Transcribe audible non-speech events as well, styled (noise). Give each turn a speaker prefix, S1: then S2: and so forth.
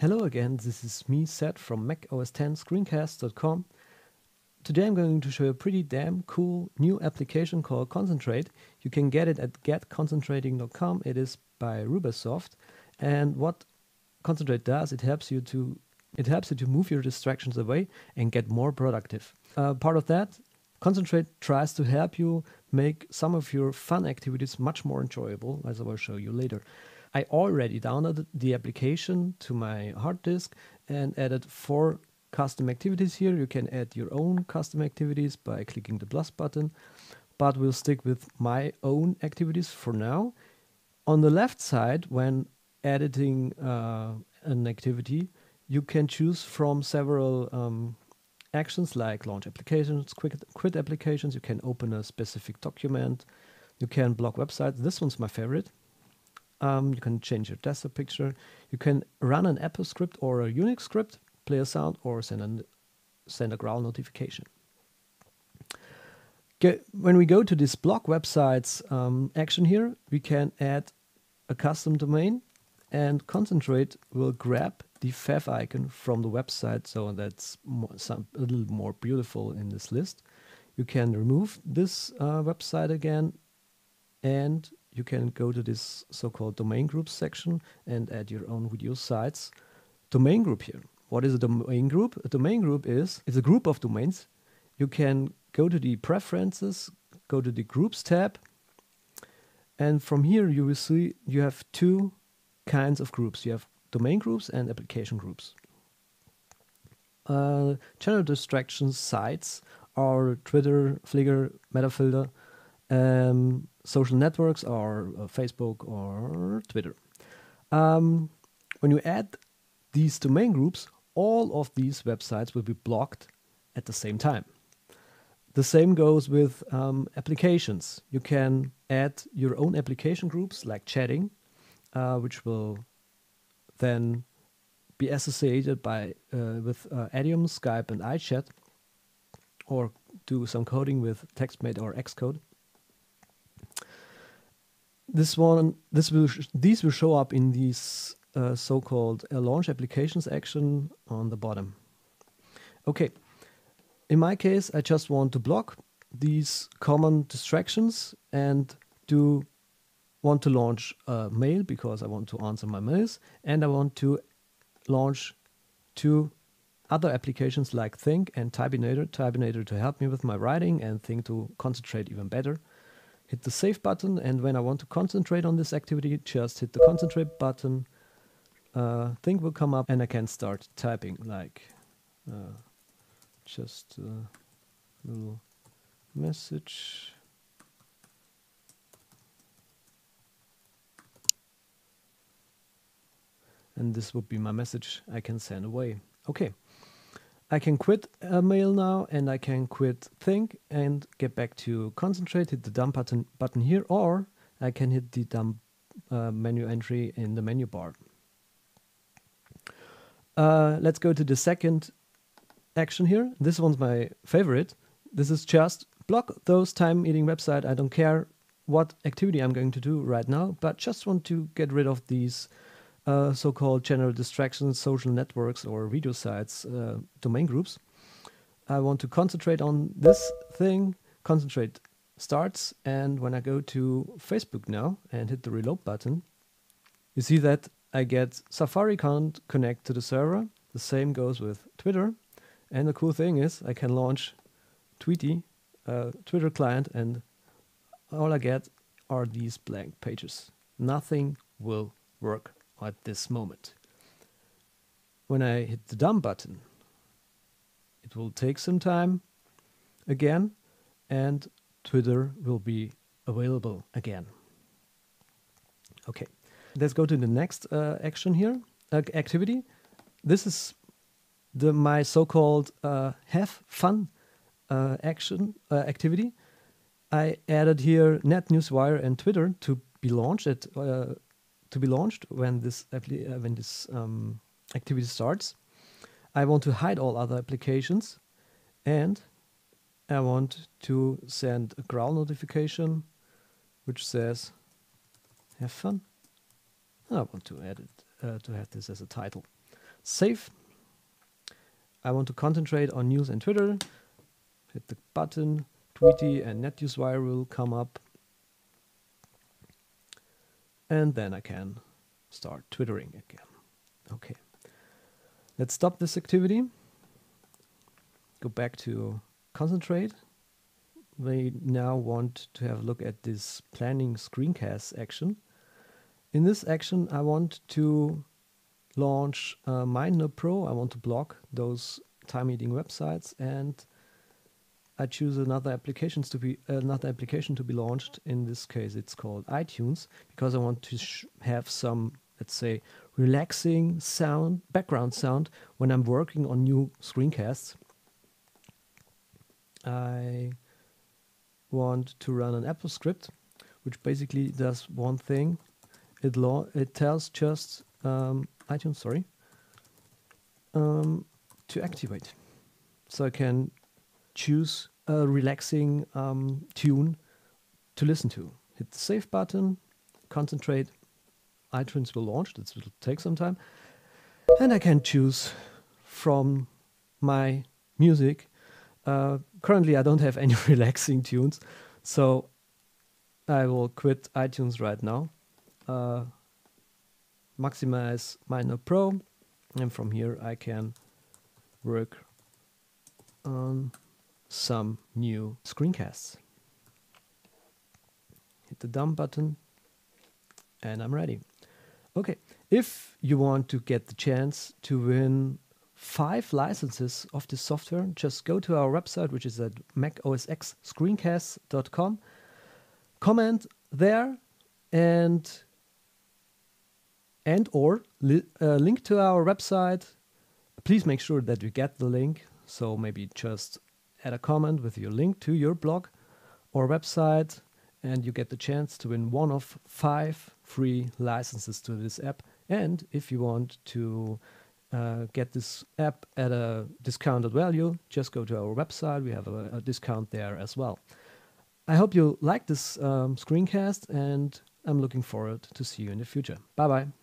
S1: Hello again, this is me, Seth from Mac OS X Screencast.com. Today I'm going to show you a pretty damn cool new application called Concentrate. You can get it at getconcentrating.com. It is by roobaSoft. And what Concentrate does, it helps you to it helps you to move your distractions away and get more productive. Uh, part of that, Concentrate tries to help you make some of your fun activities much more enjoyable, as I will show you later. I already downloaded the application to my hard disk and added four custom activities here. You can add your own custom activities by clicking the plus button, but we'll stick with my own activities for now. On the left side, when editing uh, an activity, you can choose from several um, actions like launch applications, quit, quit applications. You can open a specific document. You can block websites. This one's my favorite. Um, you can change your desktop picture. You can run an Apple script or a Unix script, play a sound, or send, an, send a growl notification. when we go to this block websites um, action here, we can add a custom domain and Concentrate will grab the fav icon from the website so that's more, some, a little more beautiful in this list. You can remove this uh, website again and you can go to this so-called domain groups section and add your own video sites. Domain group here. What is a domain group? A domain group is it's a group of domains. You can go to the preferences, go to the groups tab, and from here you will see you have two kinds of groups. You have domain groups and application groups. Uh, channel distractions sites are Twitter, Flickr, Metafilter, um, social networks are uh, Facebook or Twitter. Um, when you add these domain groups, all of these websites will be blocked at the same time. The same goes with um, applications. You can add your own application groups like chatting, uh, which will then be associated by uh, with uh, Adium, Skype, and iChat, or do some coding with TextMate or Xcode this one, this will these will show up in these uh, so-called uh, launch applications action on the bottom. Okay, in my case, I just want to block these common distractions and do want to launch a mail because I want to answer my mails and I want to launch two other applications like Think and Typinator. Typinator to help me with my writing and Think to concentrate even better hit the save button and when I want to concentrate on this activity just hit the concentrate button. Uh, Think will come up and I can start typing like uh, just a little message. And this would be my message I can send away. Okay I can quit a mail now and I can quit think and get back to concentrate, hit the dump button, button here, or I can hit the dump uh, menu entry in the menu bar. Uh, let's go to the second action here. This one's my favorite. This is just block those time eating website. I don't care what activity I'm going to do right now, but just want to get rid of these uh, so-called general distractions, social networks, or video sites uh, domain groups. I want to concentrate on this thing. Concentrate starts, and when I go to Facebook now and hit the reload button, you see that I get Safari can't connect to the server. The same goes with Twitter. And the cool thing is I can launch Tweetie, uh, Twitter client, and all I get are these blank pages. Nothing will work at this moment. When I hit the done button, it will take some time again and Twitter will be available again. Okay, let's go to the next uh, action here, uh, activity. This is the my so-called uh, have fun uh, action uh, activity. I added here NetNewsWire and Twitter to be launched at uh, to be launched when this uh, when this um, activity starts. I want to hide all other applications, and I want to send a growl notification, which says "Have fun." I want to add it uh, to have this as a title. save. I want to concentrate on news and Twitter. Hit the button, Tweetie and NetNewsWire will come up. And then I can start twittering again. Okay. Let's stop this activity. Go back to concentrate. We now want to have a look at this planning screencast action. In this action, I want to launch uh, MindNode Pro. I want to block those time eating websites and I choose another applications to be another application to be launched. In this case, it's called iTunes because I want to have some, let's say, relaxing sound, background sound when I'm working on new screencasts. I want to run an Apple script, which basically does one thing. It it tells just um, iTunes, sorry, um, to activate. So I can choose a relaxing um, tune to listen to. Hit the save button, concentrate. iTunes will launch, this will take some time. And I can choose from my music. Uh, currently, I don't have any (laughs) relaxing tunes, so I will quit iTunes right now. Uh, maximize MindNode Pro, and from here I can work on some new screencasts. Hit the done button and I'm ready. Okay, if you want to get the chance to win five licenses of this software, just go to our website, which is at macosxscreencasts.com. Comment there and and or li uh, link to our website. Please make sure that you get the link. So maybe just add a comment with your link to your blog or website, and you get the chance to win one of five free licenses to this app. And if you want to uh, get this app at a discounted value, just go to our website. We have a, a discount there as well. I hope you like this um, screencast, and I'm looking forward to see you in the future. Bye bye.